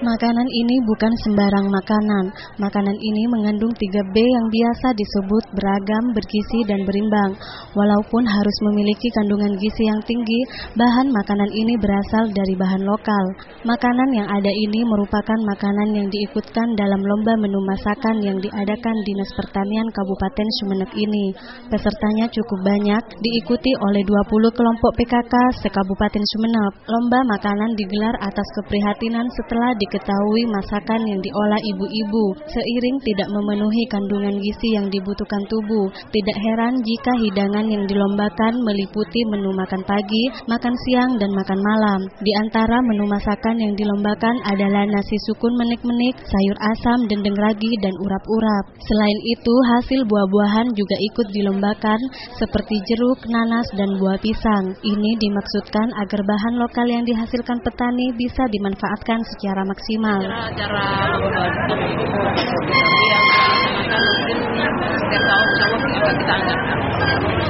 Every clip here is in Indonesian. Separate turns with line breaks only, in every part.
Makanan ini bukan sembarang makanan. Makanan ini mengandung 3B yang biasa disebut beragam, bergizi, dan berimbang. Walaupun harus memiliki kandungan gizi yang tinggi, bahan makanan ini berasal dari bahan lokal. Makanan yang ada ini merupakan makanan yang diikutkan dalam lomba menu masakan yang diadakan Dinas Pertanian Kabupaten Sumeneb ini. Pesertanya cukup banyak, diikuti oleh 20 kelompok PKK se-Kabupaten Sumeneb. Lomba makanan digelar atas keprihatinan setelah diketahui masakan yang diolah ibu-ibu seiring tidak memenuhi kandungan gizi yang dibutuhkan tubuh. Tidak heran jika hidangan yang dilombakan meliputi menu makan pagi, makan siang, dan makan malam. Di antara menu masakan yang dilombakan adalah nasi sukun menik-menik, sayur asam, dendeng ragi, dan urap-urap. Selain itu, hasil buah-buahan juga ikut dilombakan seperti jeruk, nanas, dan buah pisang. Ini dimaksudkan agar bahan lokal yang dihasilkan petani bisa dimanfaatkan secara maksimal.
Cara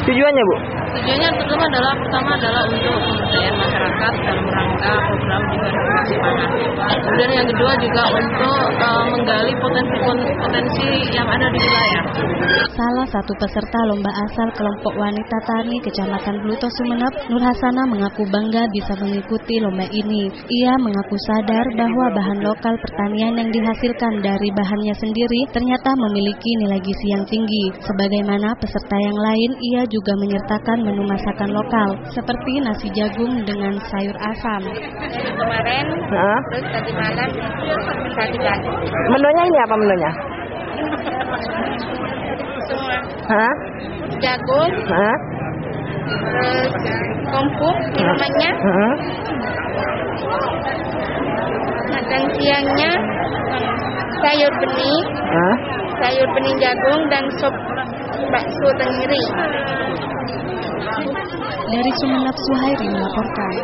Tujuannya Bu?
Tujuannya pertama adalah pertama adalah untuk pemberdayaan masyarakat dalam rangka program diversifikasi pangan. Kemudian yang kedua juga untuk uh, menggali potensi-potensi yang ada di wilayah.
Salah satu peserta lomba asal kelompok wanita tani Kecamatan Bluto Sumeneb, Nur Hasana mengaku bangga bisa mengikuti lomba ini. Ia mengaku sadar bahwa bahan lokal pertanian yang dihasilkan dari bahannya sendiri ternyata memiliki nilai gizi yang tinggi. Sebagaimana peserta yang lain, ia juga menyertakan menu masakan lokal seperti nasi jagung dengan sayur asam.
Kemarin,
Hah?
terus tadi malam, tadi pagi.
Menunya ini apa menunya?
Semua
Hah?
jagung,
Hah?
terus kompuk namanya,
Hah?
makan siangnya sayur bening,
Hah?
sayur bening jagung dan sop bakso tenggiri.
Dari Sumeneb Suhairi melaporkan.